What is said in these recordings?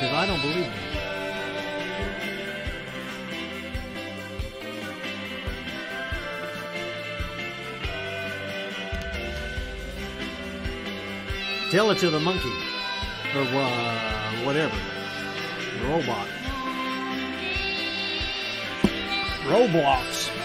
because I don't believe them. Tell it to the monkey. Or uh, whatever. Robot. Roblox.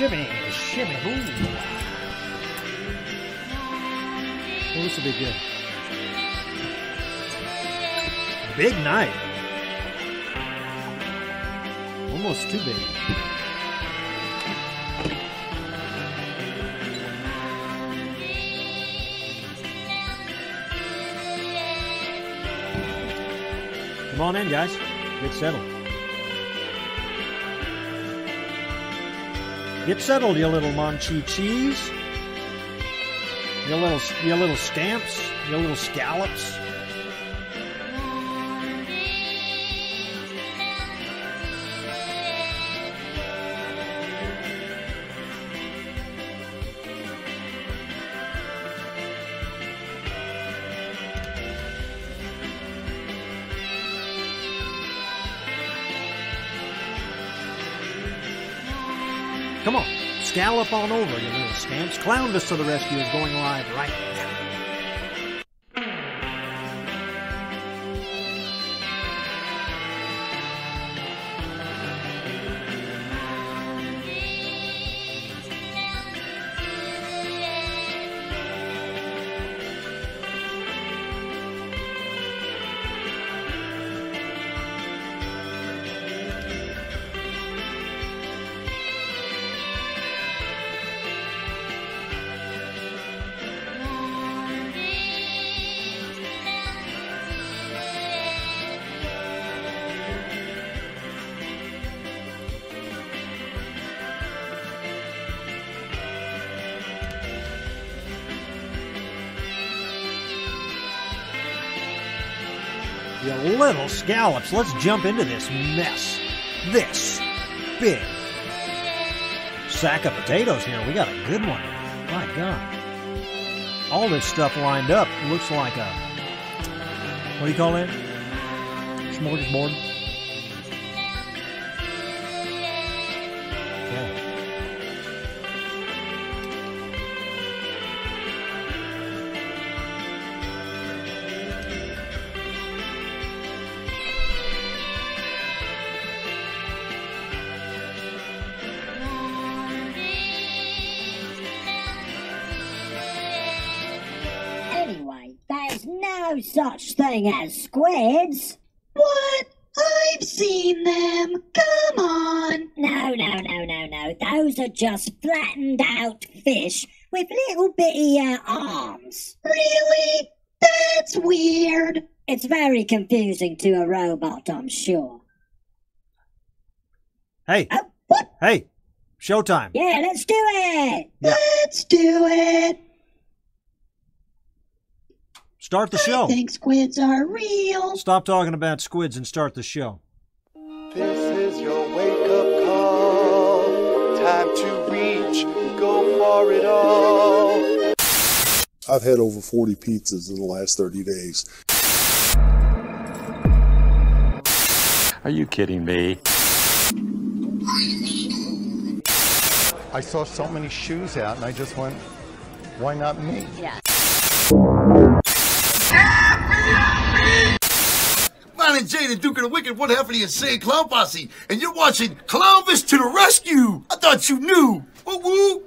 Shimmy, shimmy, ooh. Well, this will be good. Big night. Almost too big. Come on in, guys. Get settled. Get settled, you little Monchi cheese. You little, you little scamps. You little scallops. On, scallop on over, you little scamps. Clownvis to the rescue is going live right now. Scallops, let's jump into this mess. This big sack of potatoes here. We got a good one. My God. All this stuff lined up looks like a, what do you call that? Smorgasbord? Such thing as squids. What? I've seen them. Come on. No, no, no, no, no. Those are just flattened out fish with little bitty uh, arms. Really? That's weird. It's very confusing to a robot, I'm sure. Hey, Uh, what? hey, showtime. Yeah, let's do it. Yeah. Let's do it. Start the I show. think squids are real. Stop talking about squids and start the show. This is your wake up call. Time to reach, go for it all. I've had over 40 pizzas in the last 30 days. Are you kidding me? I saw so many shoes out and I just went, why not me? Violent J, the Duke of the Wicked, one half of the Insane Clown Posse, and you're watching Clownvis to the Rescue! I thought you knew! Woo woo!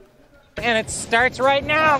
And it starts right now.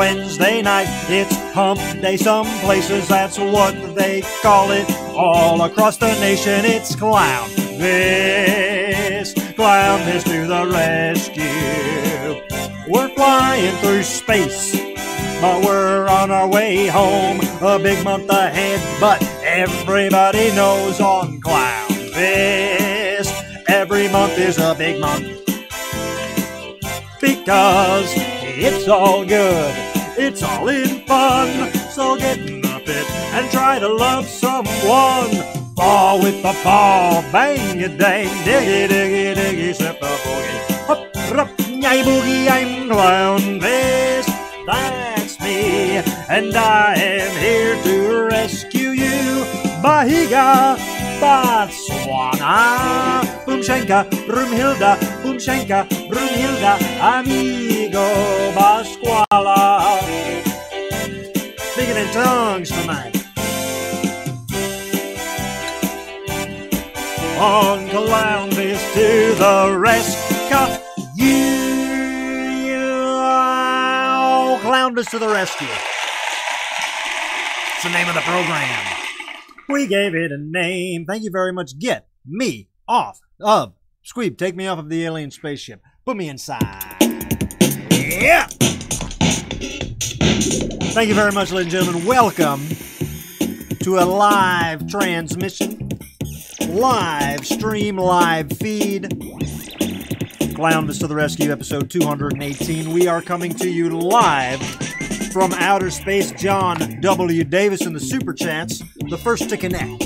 Wednesday night. It's hump day. Some places that's what they call it. All across the nation, it's clown this, Clownvis to the rescue. We're flying through space, but we're on our way home. A big month ahead, but everybody knows on Clown this. Every month is a big month because it's all good. It's all in fun. So get up it and try to love someone. Fall with the ball, bang it, dang, diggy, diggy, diggy, step the boogie. Hop, up, yay, boogie, I'm Clownvis. That's me, and I am here to rescue you. Bahiga, Botswana, Boomshanka, Broomhilda, Boomshanka, Broomhilda, Amigo Basquala. Speaking in tongues tonight. On Clownvis to the rescue. You, Clownvis to the rescue. It's the name of the program. We gave it a name. Thank you very much. Get me off of Squeeb. Take me off of the alien spaceship. Put me inside. Yeah. Thank you very much, ladies and gentlemen. Welcome to a live transmission, live stream, live feed. Clownvis to the Rescue, episode 218. We are coming to you live from outer space. John W. Davis in the Super Chats, the first to connect.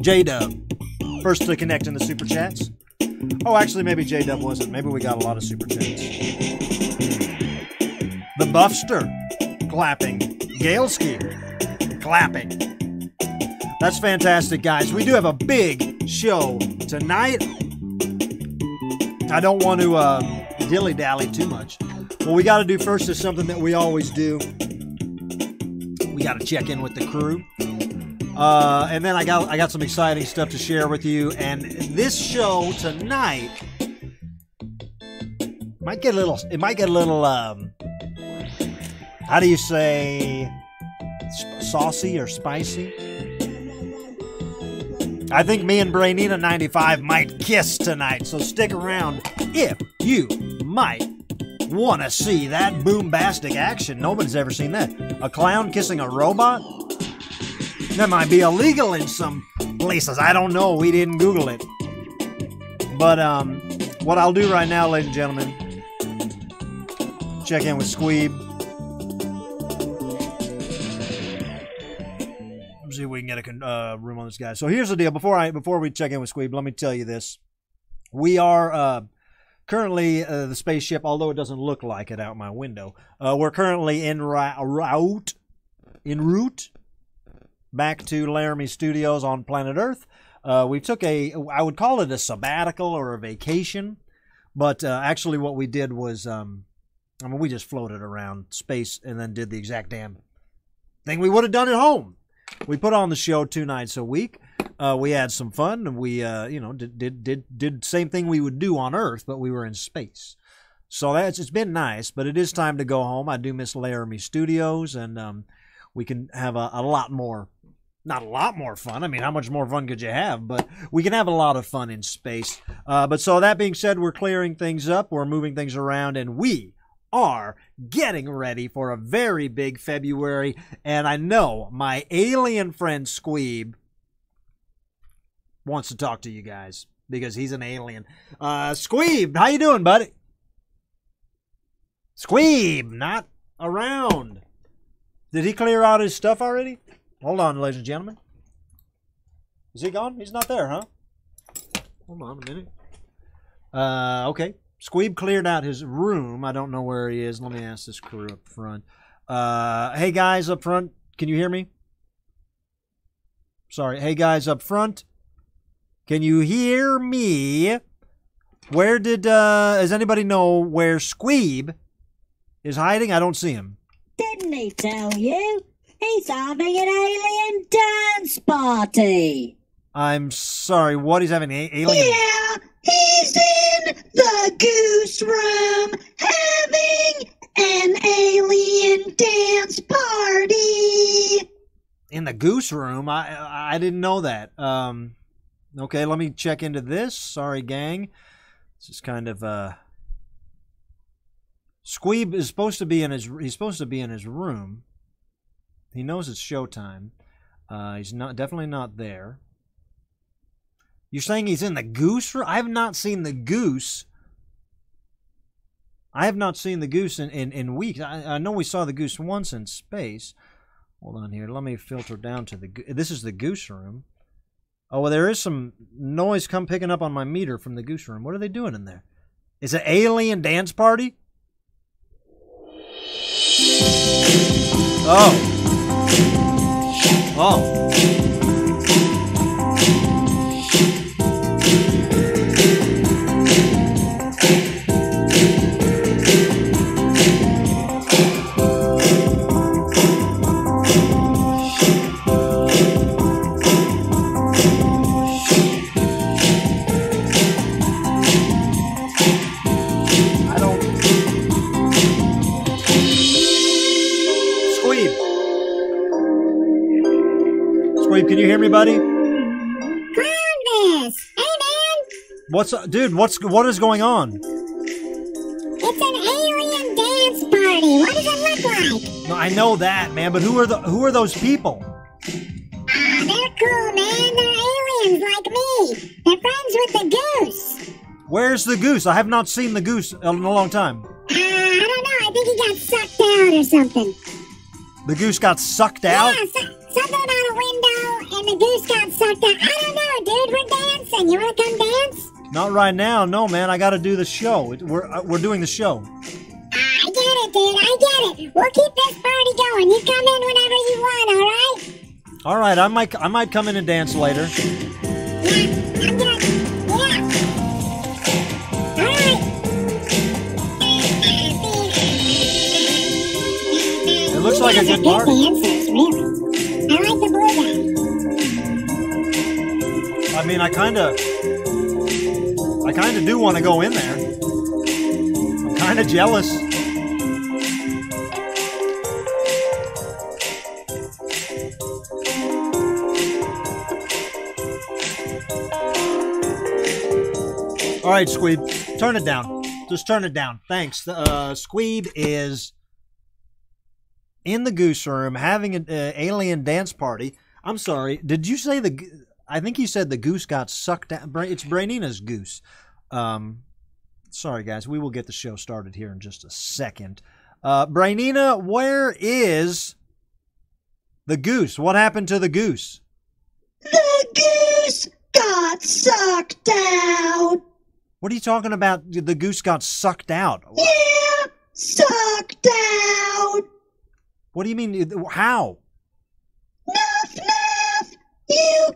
J Dub, first to connect in the Super Chats. Oh, actually, maybe J Dub wasn't. Maybe we got a lot of Super Chats. The Buffster, clapping. Galeski, clapping. That's fantastic, guys. We do have a big show tonight. I don't want to uh, dilly dally too much. What we got to do first is something that we always do. We got to check in with the crew, uh, and then I got I got some exciting stuff to share with you. And this show tonight might get a little. It might get a little. Um, how do you say? Saucy or spicy? I think me and Brainina 95 might kiss tonight, so stick around if you might want to see that boombastic action. Nobody's ever seen that. A clown kissing a robot? That might be illegal in some places. I don't know. We didn't Google it. But um, what I'll do right now, ladies and gentlemen, check in with Squeeb. Get a uh, room on this guy. So here's the deal. Before I before we check in with Squeeb, let me tell you this: we are uh, currently uh, the spaceship, although it doesn't look like it out my window. Uh, we're currently en route, en route back to Laramie Studios on planet Earth. Uh, we took a, I would call it a sabbatical or a vacation, but uh, actually what we did was, um, I mean, we just floated around space and then did the exact damn thing we would have done at home. We put on the show two nights a week. Uh, we had some fun, and we, uh, you know, did did did did same thing we would do on Earth, but we were in space. So that's it's been nice, but it is time to go home. I do miss Laramie Studios, and um, we can have a, a lot more not a lot more fun. I mean, how much more fun could you have? But we can have a lot of fun in space. Uh, but so that being said, we're clearing things up, we're moving things around, and we are getting ready for a very big February. And I know my alien friend Squeeb wants to talk to you guys because he's an alien. Uh, Squeeb, how you doing, buddy? Squeeb, not around. Did he clear out his stuff already? Hold on, ladies and gentlemen. Is he gone? He's not there, huh? Hold on a minute. Uh, okay. Squeeb cleared out his room. I don't know where he is. Let me ask this crew up front. Uh, hey guys up front, can you hear me? Sorry. Hey guys up front, can you hear me? Where did uh does anybody know where Squeeb is hiding? I don't see him. Didn't he tell you? He's having an alien dance party. I'm sorry. What is he's having a- alien? Yeah, he's in the goose room having an alien dance party. in the goose room. I I didn't know that. Um, okay, let me check into this. Sorry, gang. This is kind of uh. Squeeb is supposed to be in his. He's supposed to be in his room. He knows it's showtime. Uh, he's not definitely not there. You're saying he's in the goose room? I have not seen the goose. I have not seen the goose in, in, in weeks. I, I know we saw the goose once in space. Hold on here. Let me filter down to the. This is the goose room. Oh, well, there is some noise come picking up on my meter from the goose room. What are they doing in there? Is it alien dance party? Oh. Oh. Hear me, buddy? Clownvis! Hey man! What's dude? What's what is going on? It's an alien dance party. What does it look like? No, I know that, man. But who are the who are those people? Ah, they're cool, man. They're aliens like me. They're friends with the goose. Where's the goose? I have not seen the goose in a long time. Uh, I don't know. I think he got sucked out or something. The goose got sucked out. Yeah, so, something about a window, and the goose got sucked out. I don't know, dude. We're dancing. You want to come dance? Not right now, no, man. I got to do the show. We're uh, we're doing the show. I get it, dude. I get it. We'll keep this party going. You come in whenever you want, all right? All right, I might I might come in and dance later. Yeah, I'm gonna. Yeah. All right. It looks like a good Good party. Mean, I kind of I kind of do want to go in there. I'm kind of jealous. All right, Squeeb. Turn it down. Just turn it down. Thanks. Uh, Squeeb is in the goose room having an uh, alien dance party. I'm sorry. Did you say the? I think he said the goose got sucked out. It's Brainina's goose. Um, sorry guys. We will get the show started here in just a second. Uh, Brainina, where is the goose? What happened to the goose? The goose got sucked out. What are you talking about? The goose got sucked out. Yeah, sucked out. What do you mean? How?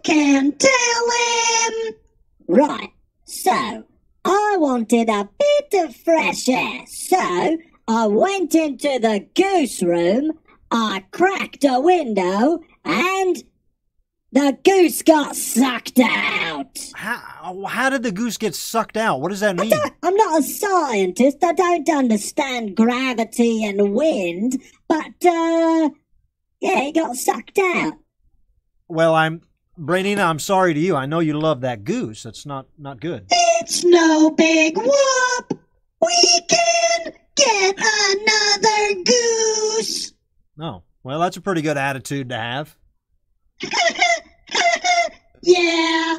Can tell him. Right, so I wanted a bit of fresh air, so I went into the goose room, I cracked a window, and the goose got sucked out. How, how did the goose get sucked out? What does that mean? I'm not a scientist, I don't understand gravity and wind, but, uh, yeah, it got sucked out. Well, I'm Brainina. I'm sorry to you. I know you love that goose. That's not not good. It's no big whoop. We can get another goose. No. Well, that's a pretty good attitude to have. Yeah.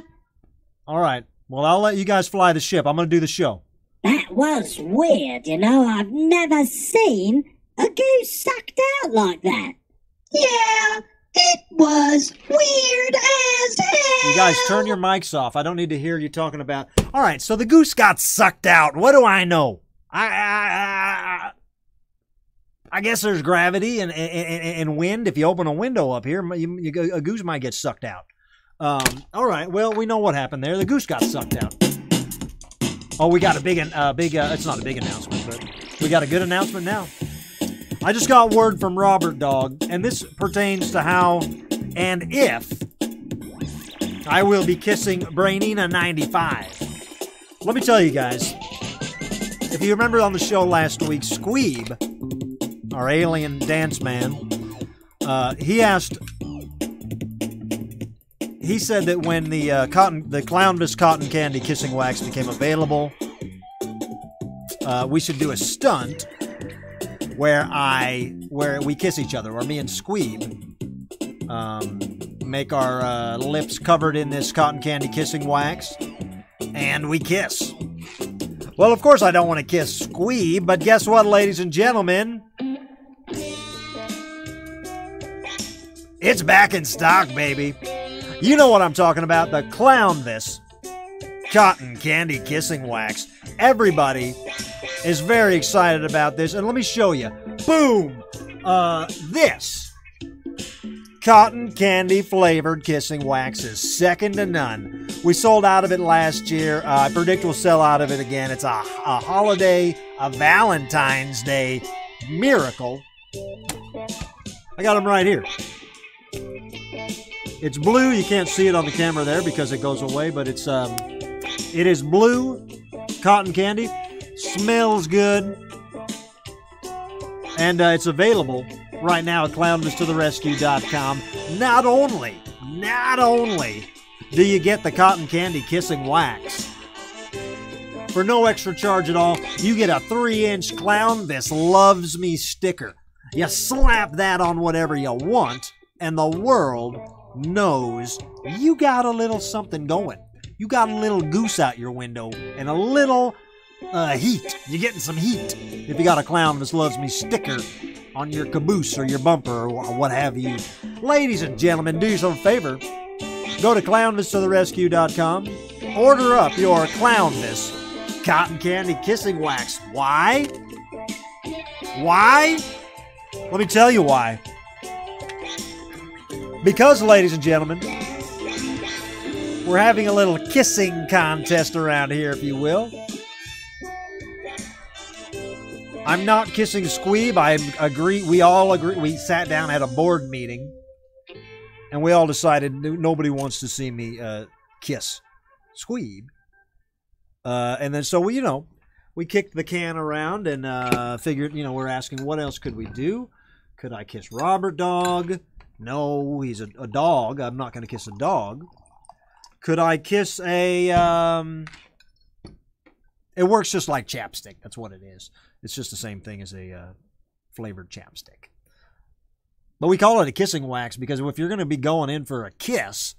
All right. Well, I'll let you guys fly the ship. I'm going to do the show. That was weird, you know, I've never seen a goose sucked out like that. Yeah. It was weird as hell. You guys turn your mics off. I don't need to hear you talking about. All right. So the goose got sucked out. What do I know? I I, I, I guess there's gravity and, and and wind. If you open a window up here, you, you, a goose might get sucked out. Um, all right. Well, we know what happened there. The goose got sucked out. Oh, we got a big, uh, big. Uh, it's not a big announcement, but we got a good announcement now. I just got word from Robert Dog, and this pertains to how and if I will be kissing Brainina 95. Let me tell you guys, if you remember on the show last week, Squeeb, our alien dance man, uh, he asked he said that when the uh, cotton, the Clownvis cotton candy kissing wax became available, uh, we should do a stunt where I, where we kiss each other, or me and Squeeb, um, make our uh, lips covered in this cotton candy kissing wax, and we kiss. Well, of course, I don't want to kiss Squeeb, but guess what, ladies and gentlemen? It's back in stock, baby. You know what I'm talking about the Clownvis. cotton candy kissing wax. Everybody is very excited about this, and let me show you. Boom! Uh, this cotton candy flavored kissing wax is second to none. We sold out of it last year. Uh, I predict we'll sell out of it again. It's a, a holiday, a Valentine's Day miracle. I got them right here. It's blue. You can't see it on the camera there because it goes away, but it's um, it is blue cotton candy. Smells good, and uh, it's available right now at clownvistotherescue.com. Not only, not only do you get the cotton candy kissing wax. For no extra charge at all, you get a three inch Clownvis Loves Me sticker. You slap that on whatever you want, and the world knows you got a little something going. You got a little goose out your window and a little uh, heat. You're getting some heat if you got a Clown Loves Me sticker on your caboose or your bumper or what have you. Ladies and gentlemen, do yourself a favor. Go to clownvistotherescue.com. Order up your Clownvis cotton candy kissing wax. Why? Why? Let me tell you why. Because, ladies and gentlemen, we're having a little kissing contest around here, if you will. I'm not kissing Squeeb. I agree. We all agree. We sat down at a board meeting, and we all decided nobody wants to see me uh, kiss Squeeb. Uh, and then so we, you know, we kicked the can around and uh, figured, you know, we're asking what else could we do? Could I kiss Robert Dog? No, he's a, a dog. I'm not going to kiss a dog. Could I kiss a um, It works just like chapstick. That's what it is. It's just the same thing as a uh, flavored chapstick. But we call it a kissing wax because if you're going to be going in for a kiss,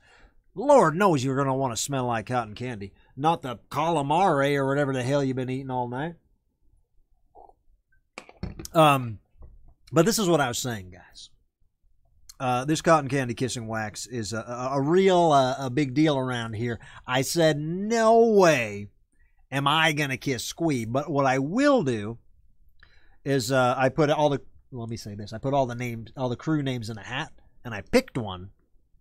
Lord knows you're going to want to smell like cotton candy, not the calamari or whatever the hell you've been eating all night. Um, but this is what I was saying, guys. Uh, this cotton candy kissing wax is a, a, a real uh, a big deal around here. I said, no way am I going to kiss Squeeb. But what I will do is uh, I put all the, let me say this, I put all the names, all the crew names in a hat, and I picked one,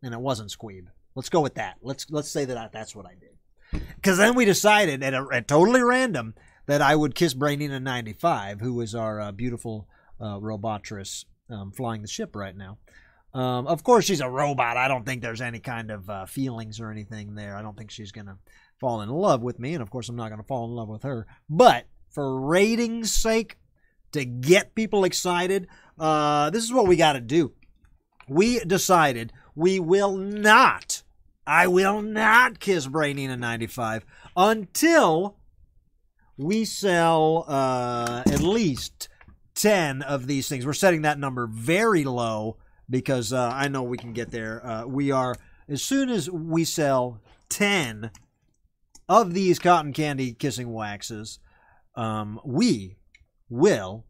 and it wasn't Squeeb. Let's go with that. Let's let's say that I, that's what I did. Because then we decided at, a, at totally random that I would kiss Brainina 95, who is our uh, beautiful uh, robotress um, flying the ship right now. Um, of course, she's a robot. I don't think there's any kind of uh, feelings or anything there. I don't think she's going to fall in love with me. And of course, I'm not going to fall in love with her. But for ratings' sake, to get people excited, uh, this is what we got to do. We decided we will not, I will not kiss Brainina 95 until we sell uh, at least 10 of these things. We're setting that number very low because uh, I know we can get there. Uh, we are, as soon as we sell 10 of these cotton candy kissing waxes, um, we will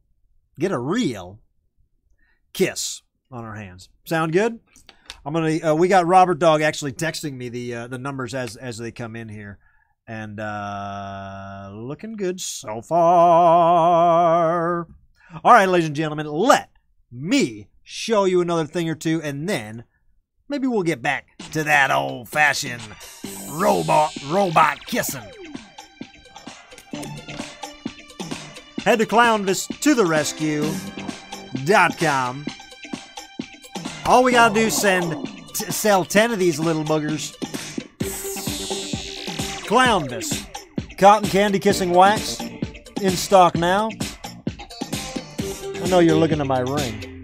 get a real kiss on our hands. Sound good? I'm gonna. Uh, we got Robert Dog actually texting me the uh, the numbers as as they come in here, and uh, looking good so far. All right, ladies and gentlemen, let me show you another thing or two, and then maybe we'll get back to that old fashioned robot robot kissing. Head to Clownvis to the rescue.com. All we gotta do is send sell 10 of these little boogers. Clownvis. Cotton candy kissing wax. In stock now. I know you're looking at my ring.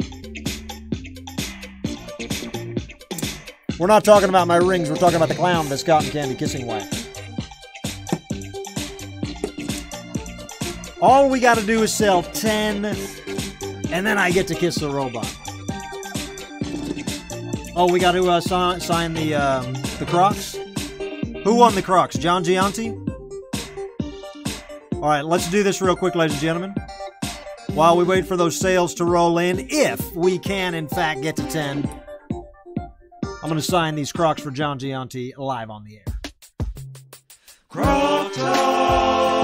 We're not talking about my rings, we're talking about the Clownvis cotton candy kissing wax. All we got to do is sell 10, and then I get to kiss the robot. Oh, we got to uh, sign, sign the um, the Crocs. Who won the Crocs? John Gianti. All right, let's do this real quick, ladies and gentlemen. While we wait for those sales to roll in, if we can in fact get to 10, I'm going to sign these Crocs for John Gianti live on the air. Croc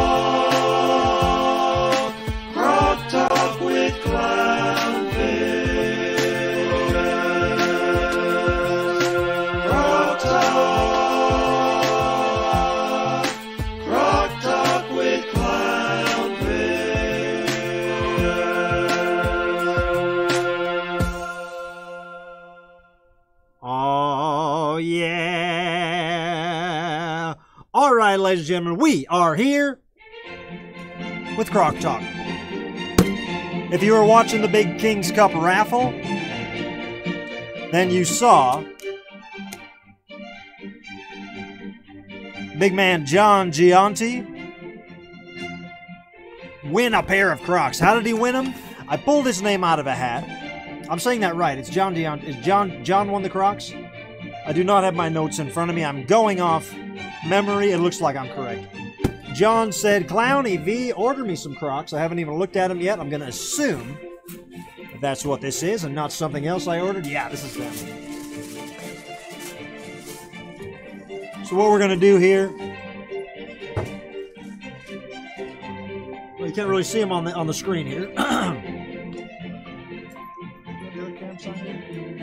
ladies and gentlemen, we are here with Croc Talk. If you were watching the Big Kings Cup raffle, then you saw big man John Gianti win a pair of Crocs. How did he win them? I pulled his name out of a hat. I'm saying that right. It's John Dion. Is John John won the Crocs? I do not have my notes in front of me. I'm going off memory. It looks like I'm correct. John said, "Clowny V, order me some Crocs." I haven't even looked at them yet. I'm going to assume that's what this is and not something else I ordered. Yeah, this is them. So what we're going to do here? Well, you can't really see them on the on the screen here.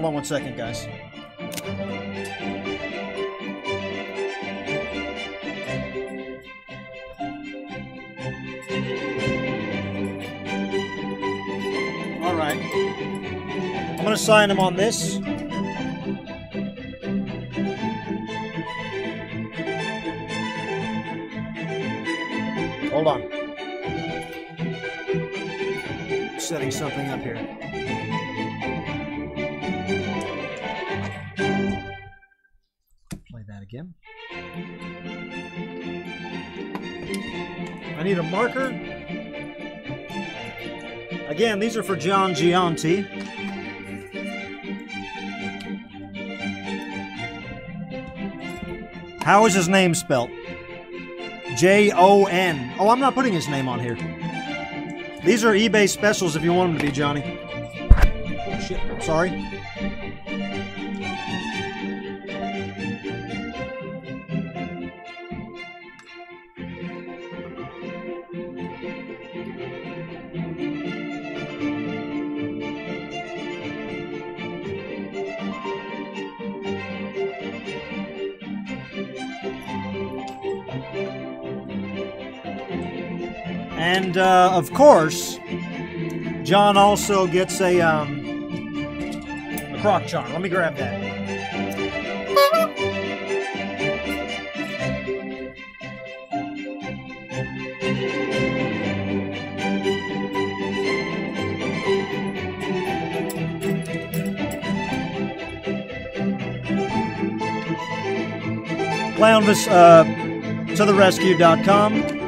Hold on one second, guys. All right. I'm going to sign him on this. Hold on. Setting something up here. Need a marker. Again, these are for John Gianti. How is his name spelt? J O N. Oh, I'm not putting his name on here. These are eBay specials if you want them to be, Johnny. Oh, shit. Sorry. And uh, of course, John also gets a um, a croc charm. Let me grab that. Clownvis uh, to the rescue.com.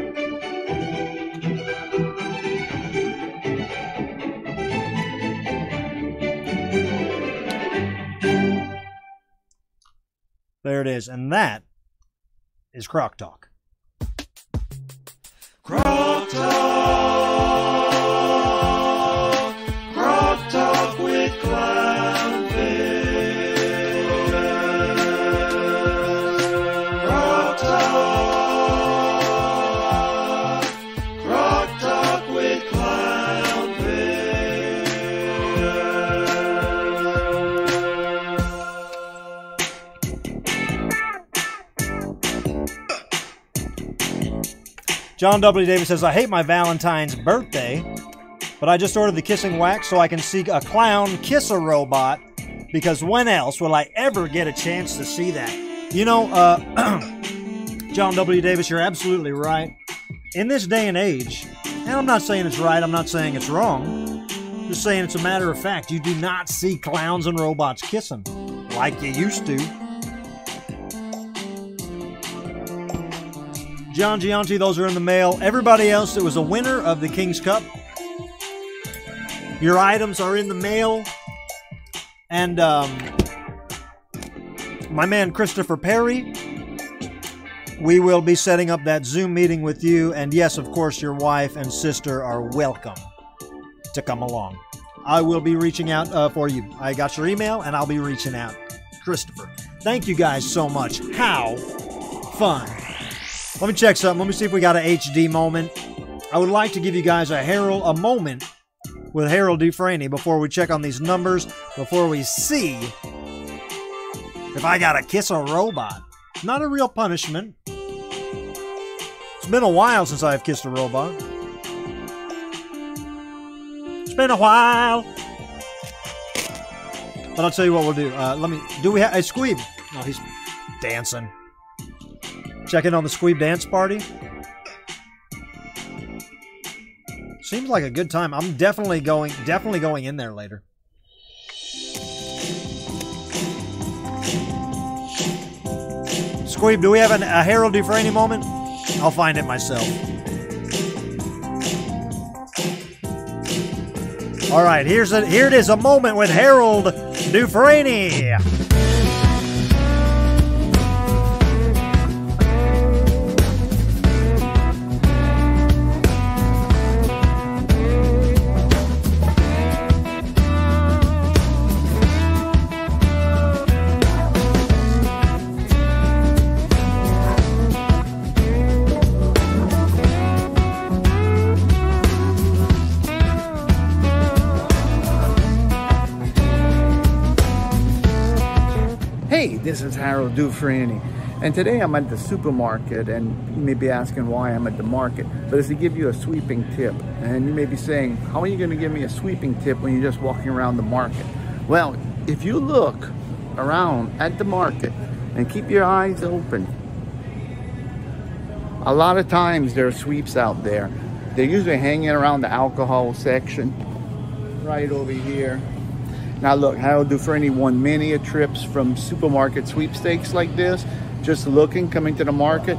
is. And that is Croc Talk. John W. Davis says, I hate my Valentine's birthday, but I just ordered the kissing wax so I can see a clown kiss a robot because when else will I ever get a chance to see that? You know, uh, John W. Davis, you're absolutely right. In this day and age, and I'm not saying it's right, I'm not saying it's wrong, just saying it's a matter of fact, you do not see clowns and robots kissing like you used to. John Gianti, those are in the mail. Everybody else that was a winner of the King's Cup, your items are in the mail. And um, my man Christopher Perry, we will be setting up that Zoom meeting with you. And yes, of course, your wife and sister are welcome to come along. I will be reaching out uh, for you. I got your email and I'll be reaching out. Christopher, thank you guys so much. How fun. Let me check something. Let me see if we got an HD moment. I would like to give you guys a Harold a moment with Harold Dufresne before we check on these numbers, before we see if I gotta kiss a robot. Not a real punishment. It's been a while since I've kissed a robot. It's been a while. But I'll tell you what we'll do. Uh, let me. Do we have a Squeeb? Oh, he's dancing. Checking on the Squeeb dance party. Seems like a good time. I'm definitely going. Definitely going in there later. Squeeb, do we have an, a Harold Dufresne moment? I'll find it myself. All right, here's a here it is a moment with Harold Dufresne. Harold Dufresne, and today I'm at the supermarket, and you may be asking why I'm at the market, but it's to give you a sweeping tip. And you may be saying, how are you going to give me a sweeping tip when you're just walking around the market? Well, if you look around at the market and keep your eyes open, a lot of times there are sweeps out there. They're usually hanging around the alcohol section, right over here. Now look, Harold for anyone many trips from supermarket sweepstakes like this, just looking, coming to the market,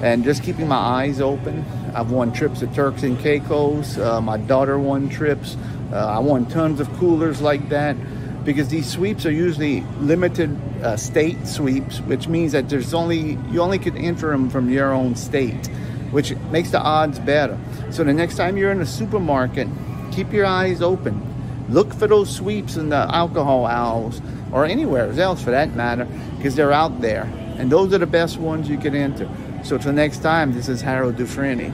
and just keeping my eyes open. I've won trips at Turks and Caicos. Uh, my daughter won trips. Uh, I won tons of coolers like that because these sweeps are usually limited uh, state sweeps, which means that there's only you only can enter them from your own state, which makes the odds better. So the next time you're in a supermarket, keep your eyes open. Look for those sweeps in the alcohol aisles or anywhere else for that matter, because they're out there. And those are the best ones you can enter. So till next time, this is Harold Dufresne.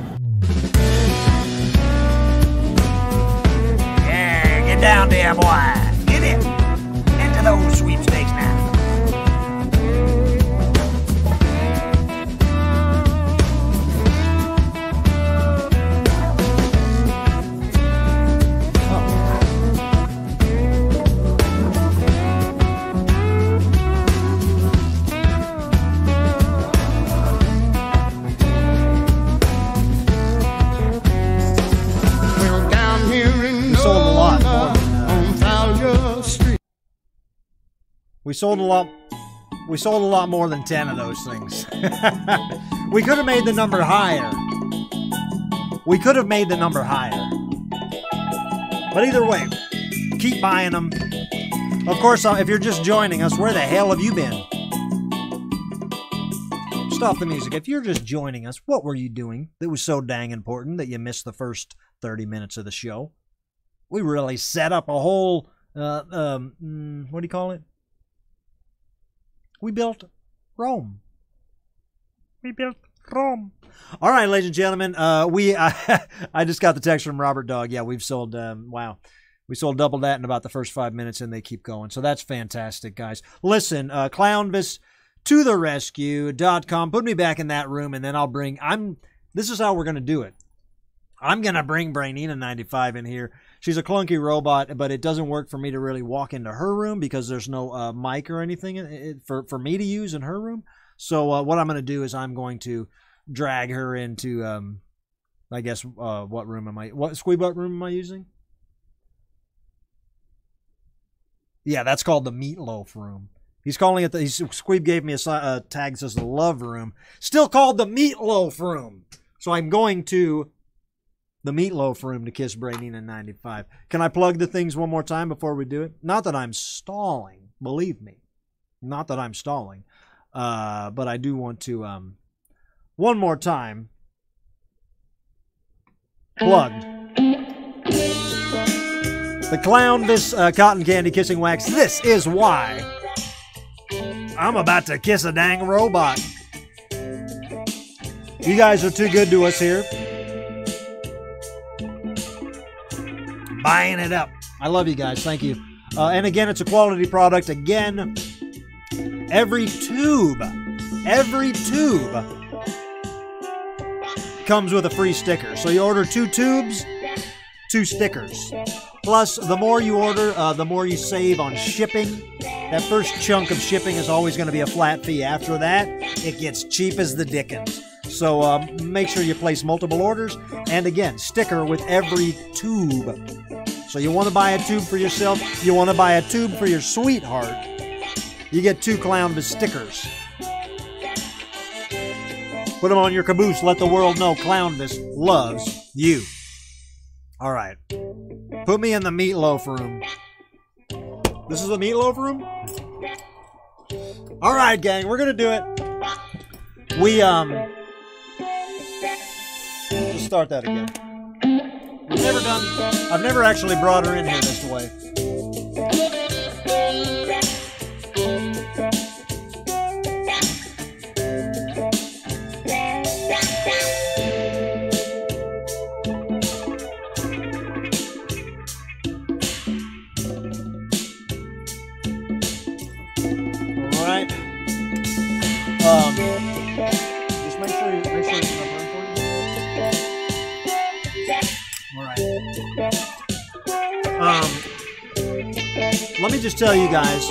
Yeah, get down there, boy. Get in. Into those sweepstakes We sold a lot. We sold a lot more than ten of those things. we could have made the number higher. We could have made the number higher. But either way, keep buying them. Of course, uh, if you're just joining us, where the hell have you been? Stop the music. If you're just joining us, what were you doing that was so dang important that you missed the first 30 minutes of the show? We really set up a whole, uh, um, mm, what do you call it? We built Rome. We built Rome. All right, ladies and gentlemen, uh, we I, I just got the text from Robert Dog. Yeah, we've sold. Um, wow, we sold double that in about the first five minutes, and they keep going. So that's fantastic, guys. Listen, uh, Clownvis to the rescue.com. Put me back in that room, and then I'll bring. I'm. This is how we're gonna do it. I'm gonna bring Brainina 95 in here. She's a clunky robot, but it doesn't work for me to really walk into her room because there's no uh, mic or anything in it for for me to use in her room. So uh, what I'm gonna do is I'm going to drag her into, um, I guess, uh, what room am I? What squeebot room am I using? Yeah, that's called the meatloaf room. He's calling it the. Squeeb gave me a, a tag says the love room. Still called the meatloaf room. So I'm going to the meatloaf room to kiss Brainina 95. Can I plug the things one more time before we do it? Not that I'm stalling, believe me. Not that I'm stalling. Uh, but I do want to um, one more time plugged the clown this uh, cotton candy kissing wax this is why i'm about to kiss a dang robot you guys are too good to us here buying it up i love you guys thank you uh, and again it's a quality product again every tube every tube comes with a free sticker. So you order two tubes, two stickers. Plus, the more you order, uh, the more you save on shipping. That first chunk of shipping is always going to be a flat fee. After that, it gets cheap as the dickens. So um, make sure you place multiple orders. And again, sticker with every tube. So you want to buy a tube for yourself, you want to buy a tube for your sweetheart. You get two Clownvis stickers. Put them on your caboose. Let the world know Clownvis loves you. All right. Put me in the meatloaf room. This is the meatloaf room? All right, gang. We're going to do it. We, um. Let's start that again. We've never done. I've never actually brought her in here this way. Let me just tell you guys,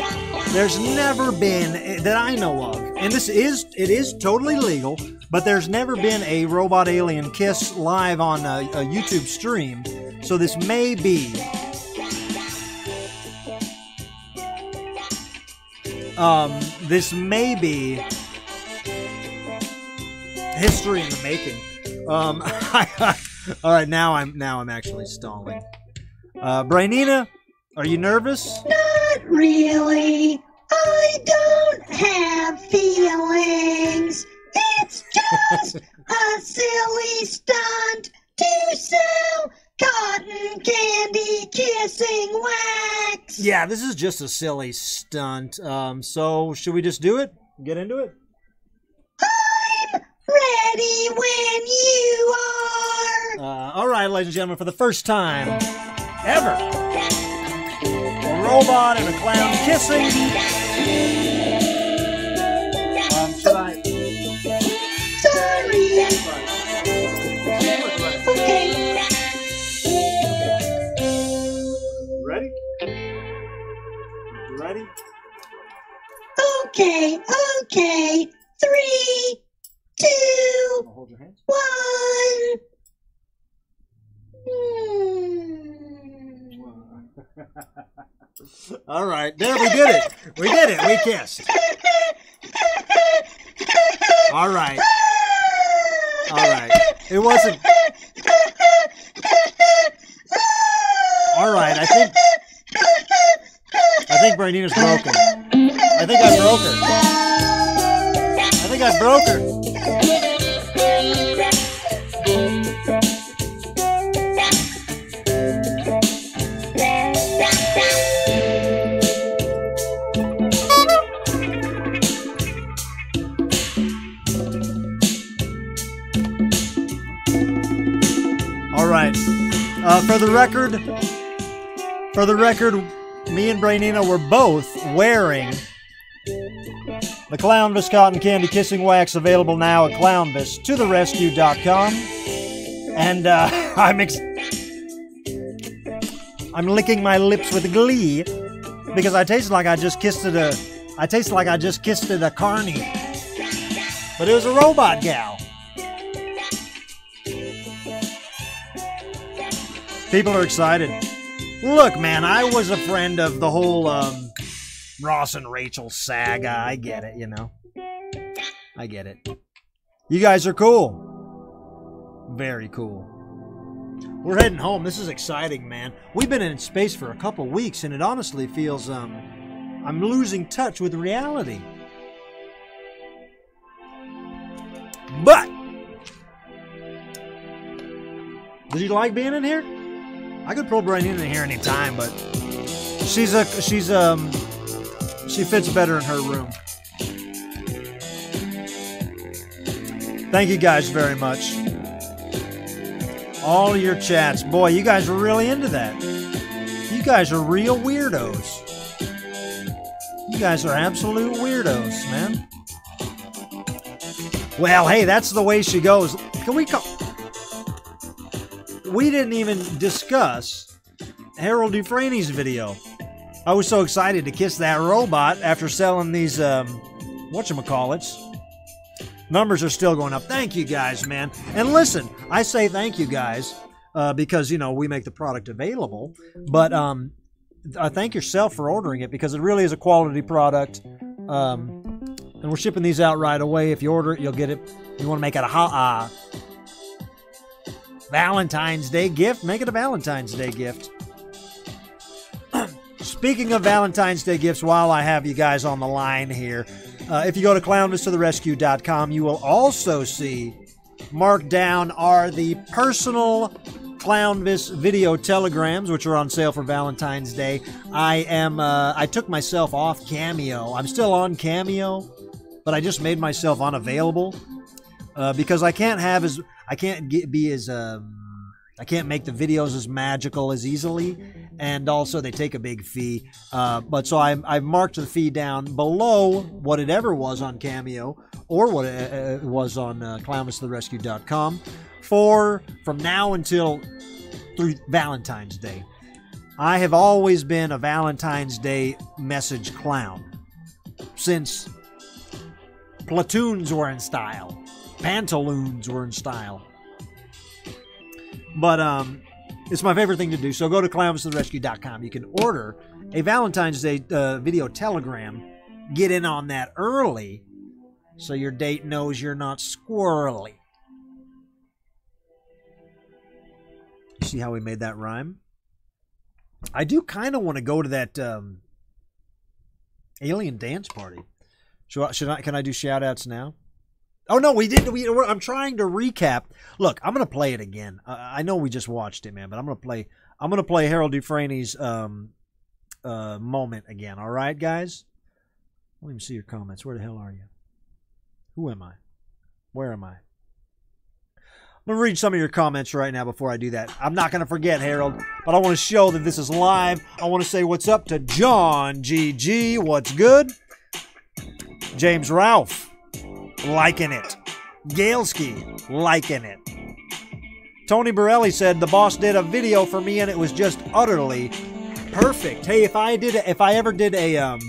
there's never been that I know of, and this is it is totally legal, but there's never been a robot alien kiss live on a, a YouTube stream. So this may be um, this may be history in the making. Um, all right, now I'm now I'm actually stalling. Uh, Brainina, are you nervous? Not really. I don't have feelings. It's just a silly stunt to sell cotton candy kissing wax. Yeah, this is just a silly stunt. Um, so should we just do it? Get into it? I'm ready when you are. Uh, all right, ladies and gentlemen, for the first time ever, robot and a clown kissing. Um, should I? Sorry. Okay. Ready? Ready? Okay, okay. Three, two, Hold your hands. one. Hmm. All right, there we did it. We did it. We kissed. All right. All right. It wasn't. All right. I think. I think Brainina's broken. I think I broke her. I think I broke her. Uh, for the record, for the record, me and Brainina were both wearing the Clownvis Cotton Candy Kissing Wax available now at clownvis.totherescue.com. And uh, I'm ex- I'm licking my lips with glee because I tasted like I just kissed it a I tasted like I just kissed it a carny. But it was a robot gal. People are excited. Look, man, I was a friend of the whole um, Ross and Rachel saga. I get it, you know. I get it. You guys are cool. Very cool. We're heading home. This is exciting, man. We've been in space for a couple weeks, and it honestly feels um, I'm losing touch with reality. But did you like being in here? I could pull Brian in here anytime, but she's a she's um she fits better in her room. Thank you guys very much. All your chats, boy, you guys are really into that. You guys are real weirdos. You guys are absolute weirdos, man. Well, hey, that's the way she goes. Can we call? We didn't even discuss Harold Dufresne's video. I was so excited to kiss that robot after selling these um, whatchamacallits. Numbers are still going up. Thank you guys, man. And listen, I say thank you guys uh, because you know we make the product available, but um, uh, thank yourself for ordering it because it really is a quality product. Um, and we're shipping these out right away. If you order it, you'll get it. You want to make it a ha- uh, Valentine's Day gift? Make it a Valentine's Day gift. Speaking of Valentine's Day gifts, while I have you guys on the line here, uh, if you go to clownvistotherescue.com, you will also see marked down are the personal Clownvis video telegrams, which are on sale for Valentine's Day. I am uh, I took myself off Cameo. I'm still on Cameo, but I just made myself unavailable uh, because I can't have as I can't get, be as um, I can't make the videos as magical as easily, and also they take a big fee. Uh, but so I I marked the fee down below what it ever was on Cameo or what it uh, was on uh, clownvistherescue.com for from now until through Valentine's Day. I have always been a Valentine's Day message clown since platoons were in style, pantaloons were in style. But um, it's my favorite thing to do. So go to clownvistherescue.com. You can order a Valentine's Day uh, video telegram. Get in on that early so your date knows you're not squirrely. see how we made that rhyme. I do kind of want to go to that um, alien dance party. Should I, should I? Can I do shout outs now? Oh no, we did. We, I'm trying to recap. Look, I'm gonna play it again. I, I know we just watched it, man, but I'm gonna play. I'm gonna play Harold Dufresne's um, uh, moment again. All right, guys. I don't even see your comments. Where the hell are you? Who am I? Where am I? I'm to read some of your comments right now before I do that. I'm not to forget, Harold, but I want to show that this is live. I want to say what's up to John GG. What's good? James Ralph, liking it. Galeski, liking it. Tony Borelli said the boss did a video for me and it was just utterly perfect. Hey, if I did, if I ever did a um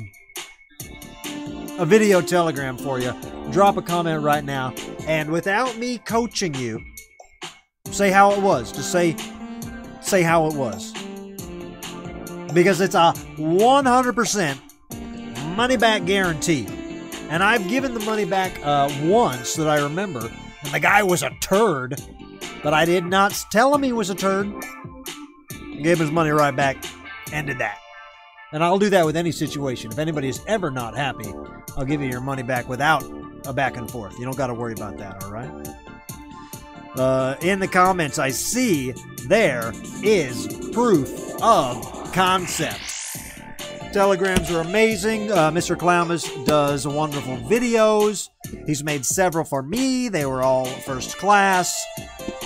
a video telegram for you, drop a comment right now. And without me coaching you, say how it was. Just say say how it was. Because it's a 100% money back guarantee. And I've given the money back uh, once that I remember, and the guy was a turd, but I did not tell him he was a turd. Gave his money right back, ended that. And I'll do that with any situation. If anybody is ever not happy, I'll give you your money back without a back and forth. You don't got to worry about that, all right? Uh, in the comments, I see there is proof of concept. Telegrams are amazing. Uh, Mr. Clownvis does wonderful videos. He's made several for me. They were all first class.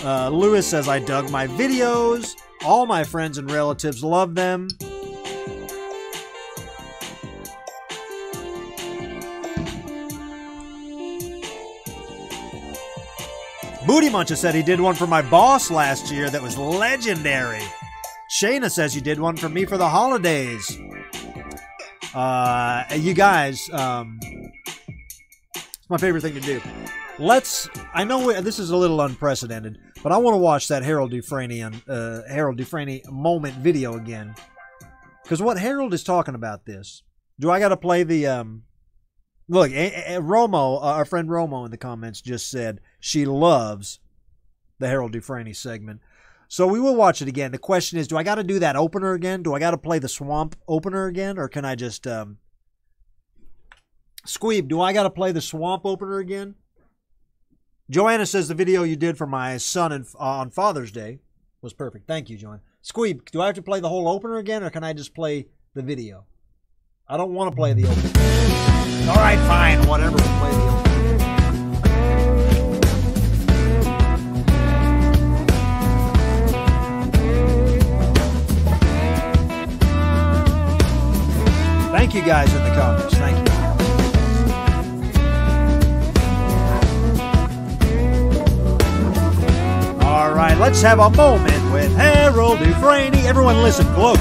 Uh, Lewis says, I dug my videos. All my friends and relatives love them. Booty Muncha said he did one for my boss last year that was legendary. Shayna says you did one for me for the holidays. Uh, you guys, um, it's my favorite thing to do. Let's. I know we, this is a little unprecedented, but I want to watch that Harold Dufresne uh, Harold Dufresne moment video again. Because what Harold is talking about this. Do I got to play the um? Look, a- a- Romo, uh, our friend Romo in the comments just said she loves the Harold Dufresne segment. So we will watch it again. The question is, do I got to do that opener again? Do I got to play the swamp opener again, or can I just um, Squeeb? Do I got to play the swamp opener again? Joanna says the video you did for my son in, uh, on Father's Day was perfect. Thank you, Joanna. Squeeb, do I have to play the whole opener again, or can I just play the video? I don't want to play the opener. All right, fine, whatever. Play the opener. Thank you guys in the comments. Thank you. All right, let's have a moment with Harold Dufresne. Everyone listen close.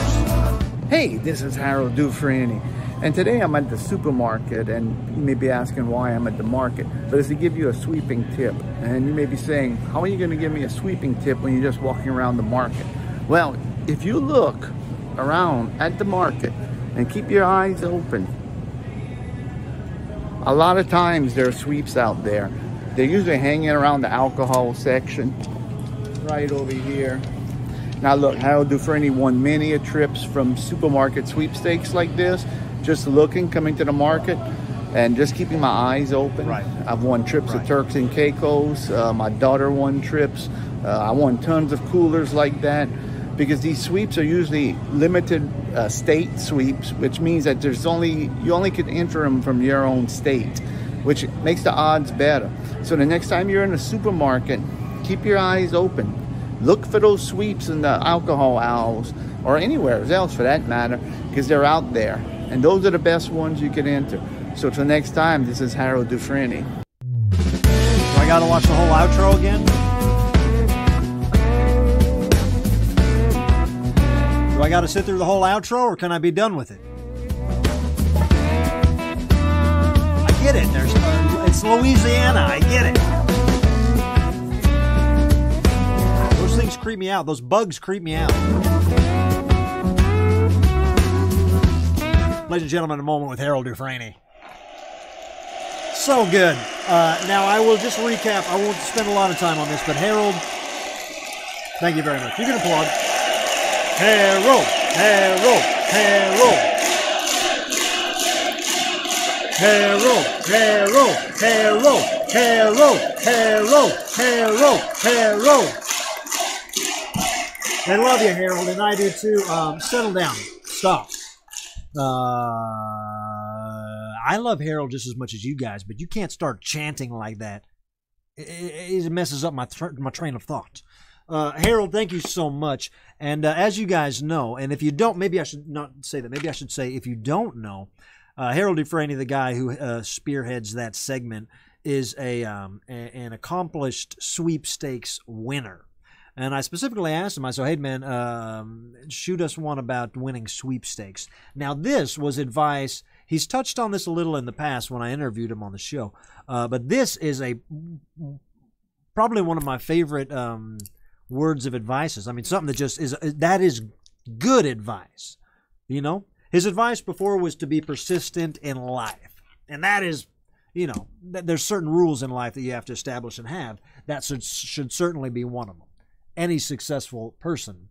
Hey, this is Harold Dufresne. And today I'm at the supermarket and you may be asking why I'm at the market, but it's to give you a sweeping tip. And you may be saying, how are you gonna give me a sweeping tip when you're just walking around the market? Well, if you look around at the market and keep your eyes open, a lot of times there are sweeps out there. They're usually hanging around the alcohol section, right over here. Now look, Harold Dufresne won many a trips from supermarket sweepstakes like this, just looking, coming to the market, and just keeping my eyes open. Right. I've won trips Right. at Turks and Caicos. Uh, my daughter won trips. Uh, I won tons of coolers like that because these sweeps are usually limited uh, state sweeps, which means that there's only you only can enter them from your own state, which makes the odds better. So the next time you're in a supermarket, keep your eyes open. Look for those sweeps in the alcohol aisles or anywhere else for that matter, because they're out there. And those are the best ones you can enter. So till next time, this is Harold Dufresne. Do I got to watch the whole outro again? Do I got to sit through the whole outro, or can I be done with it? I get it. There's it's Louisiana. I get it. Those things creep me out. Those bugs creep me out. Ladies and gentlemen, a moment with Harold Dufresne. So good. Uh, now I will just recap. I won't spend a lot of time on this, but Harold Thank you very much. You can applaud. Harold, Harold, Harold. Harold, Harold, Harold, Harold, Harold, Harold, Harold. They love you, Harold, and I do too. Um, settle down. Stop. Uh, I love Harold just as much as you guys, but you can't start chanting like that. It, it, it messes up my tr- my train of thought. Uh, Harold, thank you so much. And uh, as you guys know, and if you don't, maybe I should not say that. Maybe I should say if you don't know, uh, Harold Dufresne, the guy who uh, spearheads that segment, is a, um, a an accomplished sweepstakes winner. And I specifically asked him, I said, hey, man, um, shoot us one about winning sweepstakes. Now, this was advice. He's touched on this a little in the past when I interviewed him on the show. Uh, but this is a probably one of my favorite um, words of advices. I mean, something that just is, that is good advice. You know, his advice before was to be persistent in life. And that is, you know, there's certain rules in life that you have to establish and have. That should, should certainly be one of them any successful person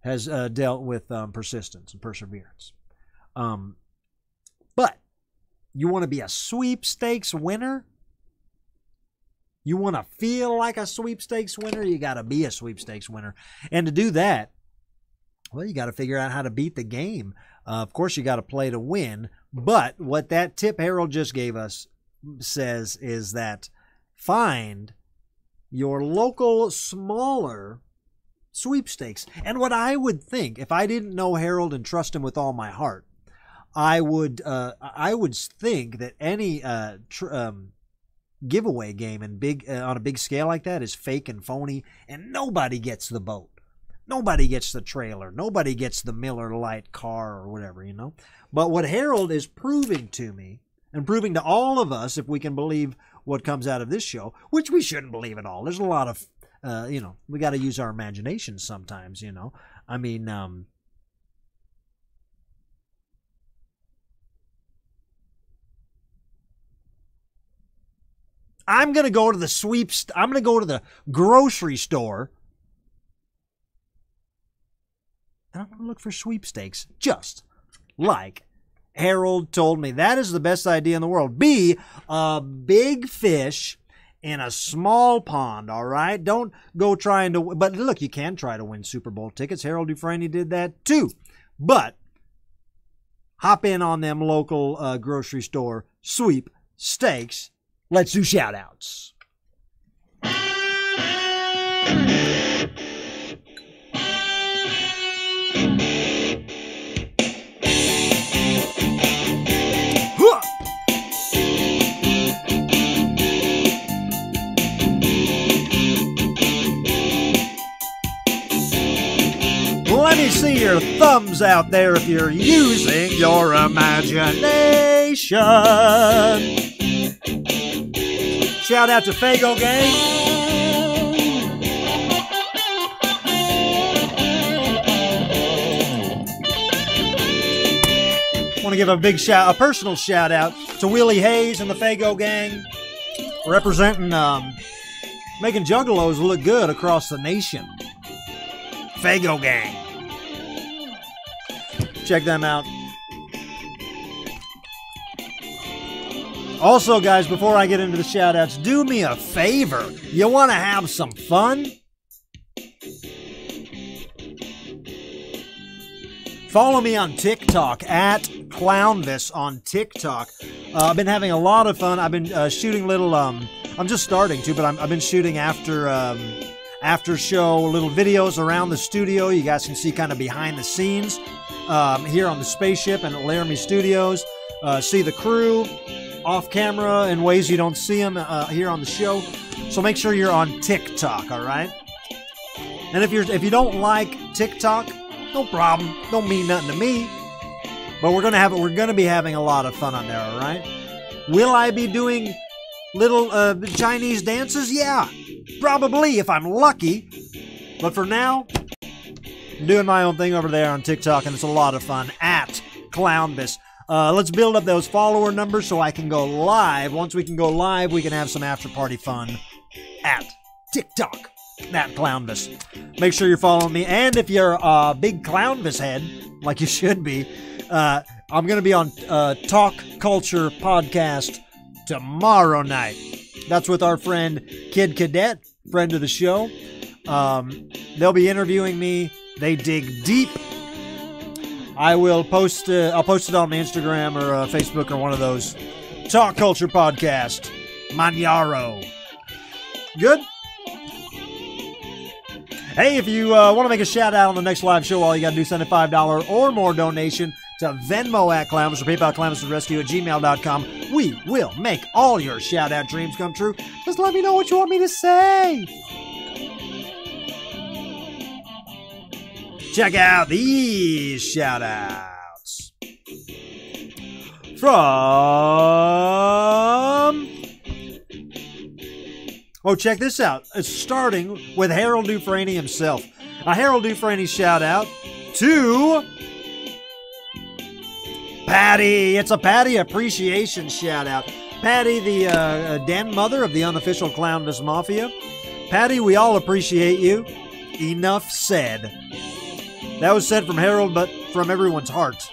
has uh, dealt with um, persistence and perseverance. Um, but you want to be a sweepstakes winner? You want to feel like a sweepstakes winner? You got to be a sweepstakes winner. And to do that, well, you got to figure out how to beat the game. Uh, of course, you got to play to win. But what that tip Harold just gave us says is that find your local smaller sweepstakes. And what I would think, if I didn't know Harold and trust him with all my heart, I would uh, I would think that any uh, tr- um, giveaway game and big uh, on a big scale like that is fake and phony, and nobody gets the boat, nobody gets the trailer, nobody gets the Miller Lite car or whatever, you know. But what Harold is proving to me, and proving to all of us, if we can believe what comes out of this show, which we shouldn't believe at all. There's a lot of uh, you know, we got to use our imagination sometimes, you know. I mean, um, I'm going to go to the sweep, I'm going to go to the grocery store and I'm going to look for sweepstakes, just like Harold told me. That is the best idea in the world. Be a big fish in a small pond, all right? Don't go trying to, but look, you can try to win Super Bowl tickets. Harold Dufresne did that too. But hop in on them local uh, grocery store sweep stakes. Let's do shout outs. Let me see your thumbs out there if you're using your imagination. Shout out to Fago Gang. Want to give a big shout, a personal shout out to Willie Hayes and the Fago Gang, representing, um, making Juggalos look good across the nation. Fago Gang. Check them out. Also, guys, before I get into the shout outs, do me a favor. You want to have some fun? Follow me on TikTok at Clownvis on TikTok. Uh, I've been having a lot of fun. I've been uh, shooting little. Um, I'm just starting to, but i have been shooting after um, after show little videos around the studio. You guys can see kind of behind the scenes um, here on the spaceship and at Laramie Studios. Uh, see the crew off camera in ways you don't see them uh, here on the show. So make sure you're on TikTok. All right. And if you're if you don't like TikTok, no problem. Don't mean nothing to me. But we're gonna have we're gonna be having a lot of fun on there. All right. Will I be doing little uh, Chinese dances? Yeah, probably if I'm lucky. But for now, doing my own thing over there on TikTok, and it's a lot of fun at Clownvis. Uh, let's build up those follower numbers so I can go live. Once we can go live, we can have some after party fun at TikTok. that Clownvis. Make sure you're following me. And if you're a big Clownvis head, like you should be, uh, I'm going to be on uh, Talk Culture Podcast tomorrow night. That's with our friend Kid Cadet, friend of the show. Um, they'll be interviewing me. They dig deep. I will post. Uh, I'll post it on Instagram or uh, Facebook or one of those. Talk Culture Podcast. Manjaro. Good. Hey, if you uh, want to make a shout out on the next live show, all you got to do is send a $5 or more donation to Venmo at Clownvis or PayPal Clownvis Rescue at gmail.com. We will make all your shout out dreams come true. Just let me know what you want me to say. Check out these shout outs from. Oh, check this out. It's starting with Harold Dufresne himself. A Harold Dufresne shout out to Patty. It's a Patty appreciation shout out. Patty, the uh, den mother of the unofficial Clownvis Mafia. Patty, we all appreciate you. Enough said. That was said from Harold, but from everyone's heart.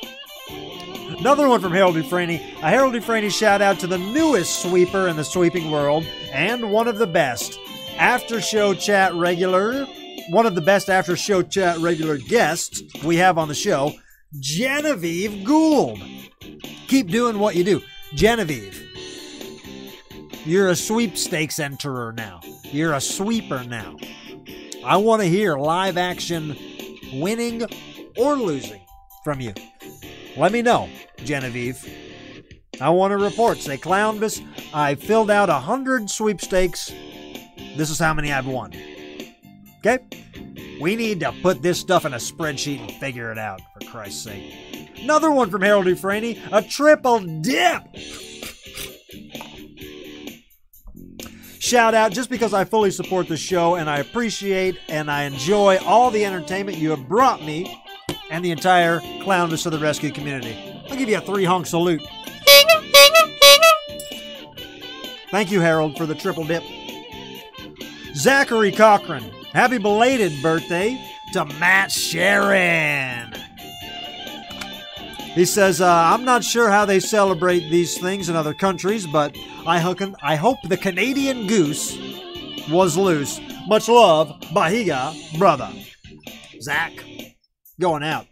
Another one from Harold Dufresne. A Harold Dufresne shout out to the newest sweeper in the sweeping world and one of the best after show chat regular, one of the best after show chat regular guests we have on the show, Genevieve Gould. Keep doing what you do. Genevieve, you're a sweepstakes enterer now. You're a sweeper now. I want to hear live action winning or losing from you. Let me know, Genevieve. I want a report. Say, Clownvis, I filled out a hundred sweepstakes. This is how many I've won. Okay? We need to put this stuff in a spreadsheet and figure it out, for Christ's sake. Another one from Harold Dufresne, a triple dip. Shout out just because I fully support the show and I appreciate and I enjoy all the entertainment you have brought me and the entire Clownvis to the Rescue community. I'll give you a three hunk salute. Thank you, Harold, for the triple dip. Zachary Cochran, happy belated birthday to Matt Sharon. He says, uh, I'm not sure how they celebrate these things in other countries, but I, hook- I hope the Canadian goose was loose. Much love, Bahiga, brother. Zach, going out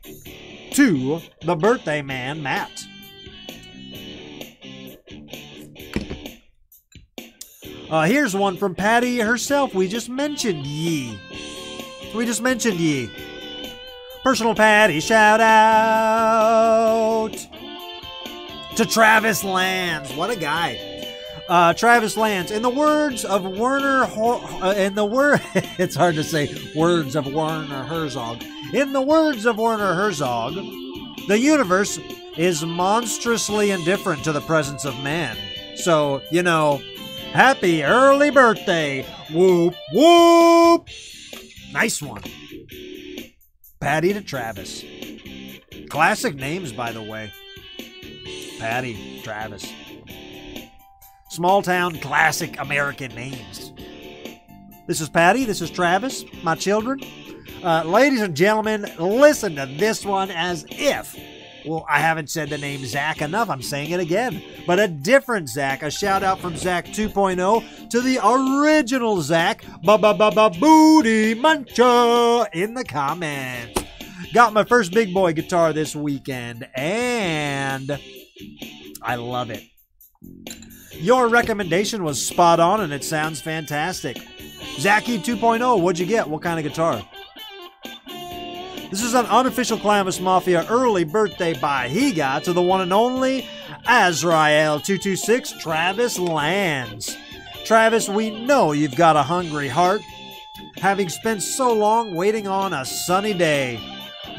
to the birthday man, Matt. Uh, here's one from Patty herself. We just mentioned ye. We just mentioned ye. Personal Patty shout out to Travis Lands. What a guy. Uh, Travis Lands. In the words of Werner, uh, in the word, it's hard to say words of Werner Herzog. In the words of Werner Herzog, the universe is monstrously indifferent to the presence of man. So, you know, happy early birthday. Whoop, whoop. Nice one. Patty to Travis. Classic names, by the way. Patty, Travis. Small town, classic American names. This is Patty. This is Travis, my children. Uh, ladies and gentlemen, listen to this one as if. Well, I haven't said the name Zach enough. I'm saying it again. But a different Zach. A shout out from Zach 2.0 to the original Zach, ba ba ba ba booty muncher in the comments. Got my first big boy guitar this weekend, and I love it. Your recommendation was spot on, and it sounds fantastic. Zachy 2.0, what'd you get? What kind of guitar? This is an unofficial Clownvis Mafia early birthday by he got to the one and only Azrael226 Travis Lands. Travis, we know you've got a hungry heart, having spent so long waiting on a sunny day.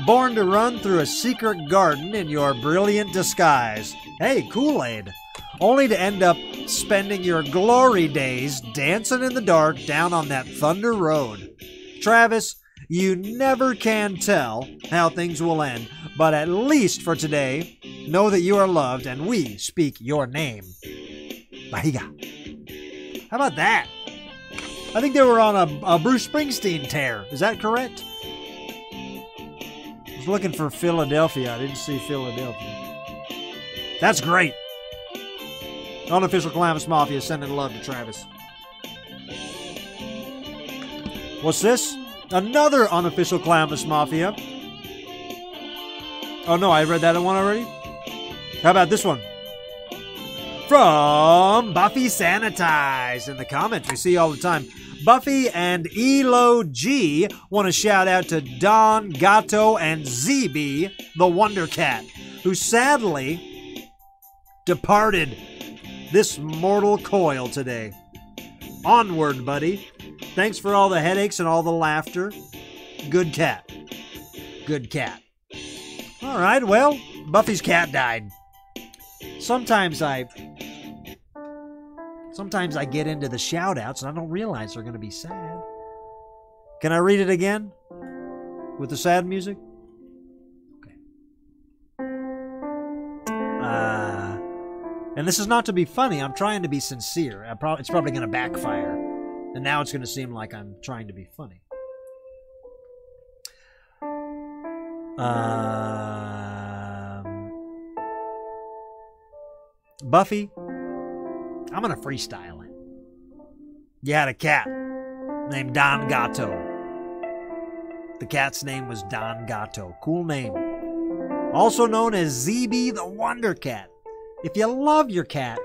Born to run through a secret garden in your brilliant disguise. Hey, Kool Aid. Only to end up spending your glory days dancing in the dark down on that Thunder Road. Travis, you never can tell how things will end, but at least for today, know that you are loved and we speak your name. Bahiga. How about that? I think they were on a, a Bruce Springsteen tear. Is that correct? I was looking for Philadelphia. I didn't see Philadelphia. That's great. Unofficial Clownvis Mafia sending love to Travis. What's this? Another unofficial Clownvis Mafia. Oh no, I read that one already. How about this one? From Buffy Sanitize in the comments we see all the time. Buffy and Elo G want to shout out to Don Gato and ZB, the Wonder Cat, who sadly departed this mortal coil today. Onward, buddy. Thanks for all the headaches and all the laughter. Good cat. Good cat. All right, well, Buffy's cat died. Sometimes I Sometimes I get into the shout outs and I don't realize they're going to be sad. Can I read it again? With the sad music? Okay. Uh, and this is not to be funny. I'm trying to be sincere. Pro- it's probably going to backfire. And now it's going to seem like I'm trying to be funny. Um, Buffy, I'm going to freestyle it. You had a cat named Don Gato. The cat's name was Don Gato. Cool name. Also known as ZB the Wonder Cat. If you love your cat,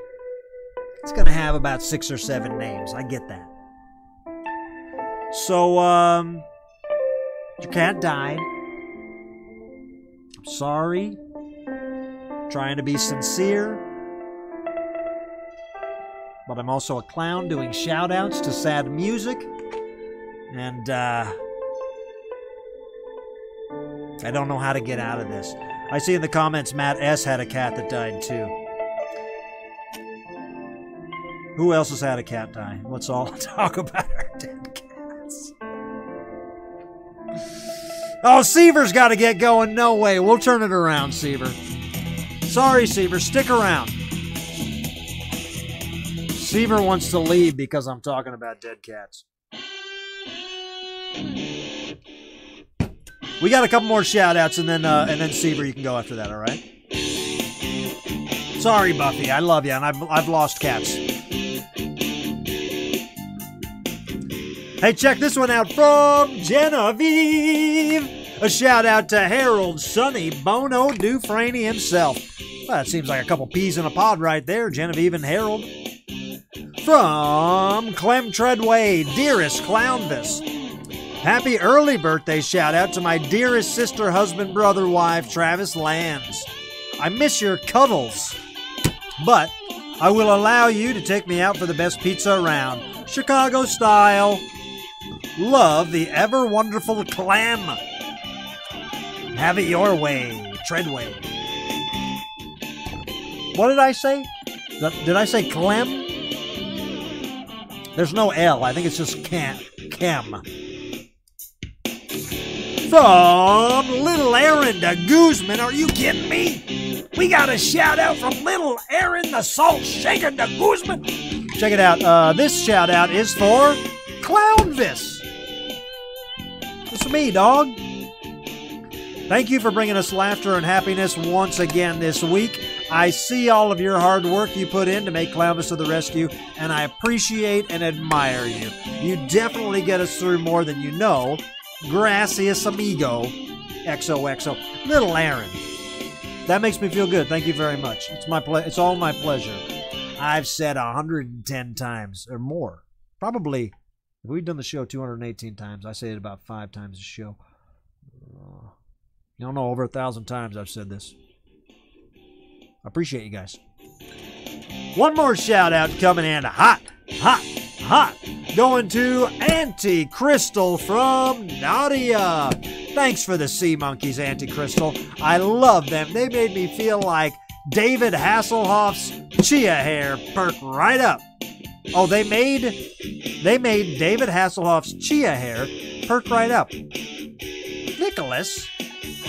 it's going to have about six or seven names. I get that. So, um, your cat died. I'm sorry. Trying to be sincere. But I'm also a clown doing shout outs to sad music. And, uh, I don't know how to get out of this. I see in the comments Matt S. had a cat that died too. Who else has had a cat die? Let's all talk about our Oh, Seaver's got to get going. No way. We'll turn it around, Seaver. Sorry, Seaver. Stick around. Seaver wants to leave because I'm talking about dead cats. We got a couple more shout outs and then uh, and then Seaver you can go after that, all right? Sorry, Buffy. I love you and I've I've lost cats. Hey, check this one out from Genevieve. A shout out to Harold Sonny Bono Dufresne himself. Well, that seems like a couple peas in a pod right there, Genevieve and Harold. From Clem Treadway, dearest Clownvis. Happy early birthday shout out to my dearest sister, husband, brother, wife, Travis Lands. I miss your cuddles, but I will allow you to take me out for the best pizza around, Chicago style. Love the ever wonderful Clem. Have it your way, Treadway. What did I say? Did I say Clem? There's no L. I think it's just Cam. Chem. From Little Aaron to Guzman. Are you kidding me? We got a shout out from Little Aaron, the salt shaker to Guzman. Check it out. Uh, this shout out is for Clownvis. It's me, dog. Thank you for bringing us laughter and happiness once again this week. I see all of your hard work you put in to make Clownvis to the rescue, and I appreciate and admire you. You definitely get us through more than you know. Gracias, amigo. XOXO. Little Aaron. That makes me feel good. Thank you very much. It's my ple- It's all my pleasure. I've said 110 times or more. Probably, if we've done the show 218 times, I say it about five times a show. Uh, you don't know, over a thousand times I've said this. I appreciate you guys. One more shout out coming in hot, hot, hot. Going to Anti Crystal from Nadia. Thanks for the sea monkeys, Anti Crystal. I love them. They made me feel like David Hasselhoff's chia hair perk right up. Oh, they made they made David Hasselhoff's chia hair perk right up. Nicholas,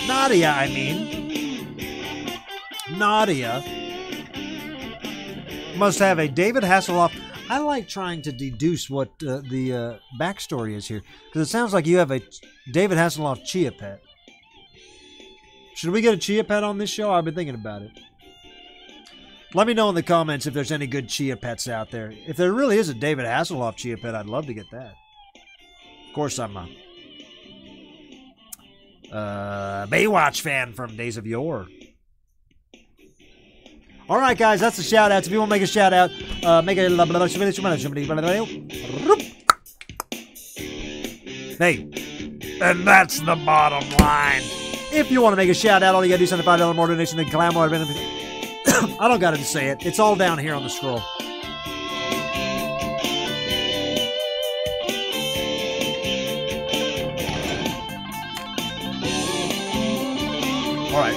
Nadia, I mean. Nadia must have a David Hasselhoff. I like trying to deduce what uh, the uh, backstory is here because it sounds like you have a David Hasselhoff chia pet. Should we get a chia pet on this show? I've been thinking about it. Let me know in the comments if there's any good chia pets out there. If there really is a David Hasselhoff chia pet, I'd love to get that. Of course, I'm a uh, Baywatch fan from days of yore. All right, guys, that's the shout outs. If you want to make a shout out, uh, make a. Hey, and that's the bottom line. If you want to make a shout out, all you gotta do is send a five dollar more donation to Clown More. I don't gotta say it. It's all down here on the scroll. All right.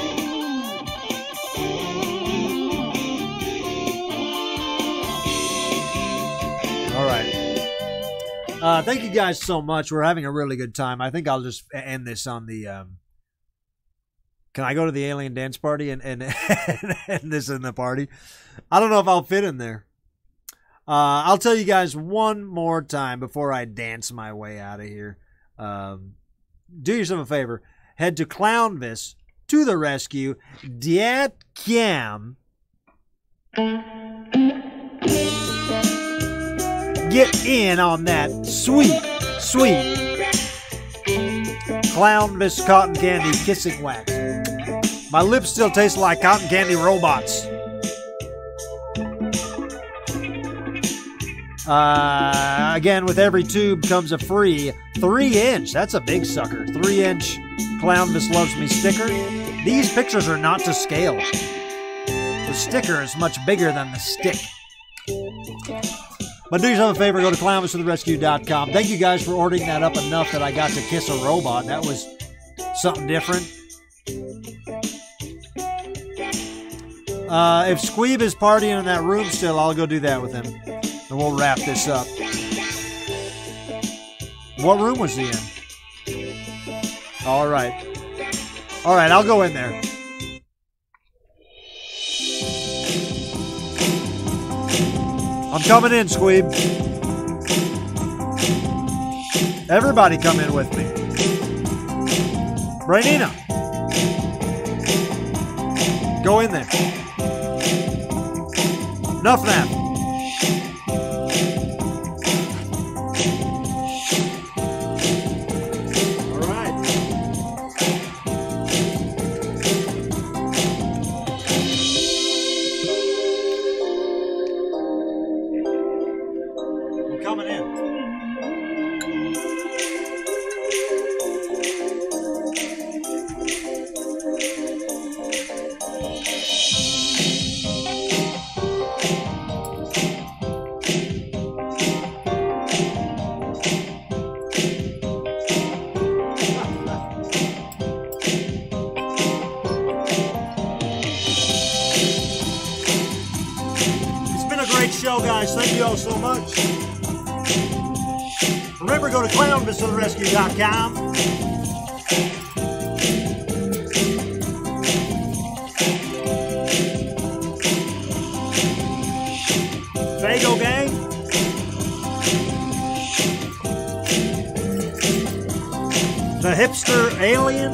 All right. Uh, thank you guys so much. We're having a really good time. I think I'll just end this on the. Um, can I go to the alien dance party and and, and this in the party? I don't know if I'll fit in there. Uh, I'll tell you guys one more time before I dance my way out of here. Um, do yourself a favor. Head to Clownvis to the rescue. Diet Cam. Get in on that sweet, sweet Clownvis cotton candy kissing wax. My lips still taste like cotton candy robots. Uh, again, with every tube comes a free three inch. That's a big sucker. Three inch Clownvis Loves Me sticker. These pictures are not to scale. The sticker is much bigger than the stick. But do yourself a favor, go to clownvisfortherescue.com. Thank you guys for ordering that up enough that I got to kiss a robot. That was something different. Uh, if Squeeb is partying in that room still, I'll go do that with him. And we'll wrap this up. What room was he in? All right. All right, I'll go in there. I'm coming in, Squeeb. Everybody come in with me. Brainina. Go in there. Enough nap. All Fago Gang. The hipster alien.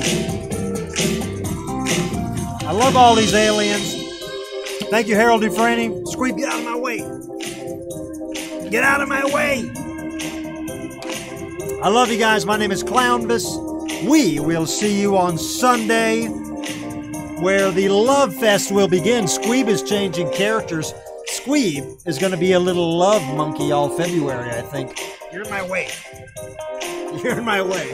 I love all these aliens. Thank you, Harold Dufresne. Squeeb, get out of my way. Get out of my way. I love you guys. My name is Clownvis. We will see you on Sunday where the Love Fest will begin. Squeeb is changing characters. Squeeb is going to be a little love monkey all February, I think. You're in my way. You're in my way.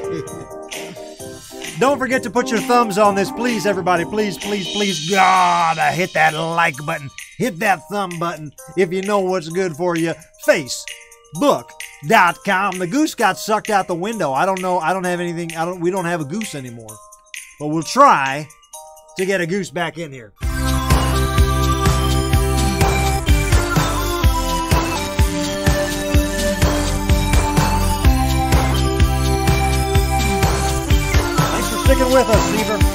Don't forget to put your thumbs on this, please, everybody. Please, please, please. God, hit that like button. Hit that thumb button if you know what's good for you. Facebook.com. The goose got sucked out the window. I don't know. I don't have anything. I don't. We don't have a goose anymore. But we'll try to get a goose back in here. With us, Seaver.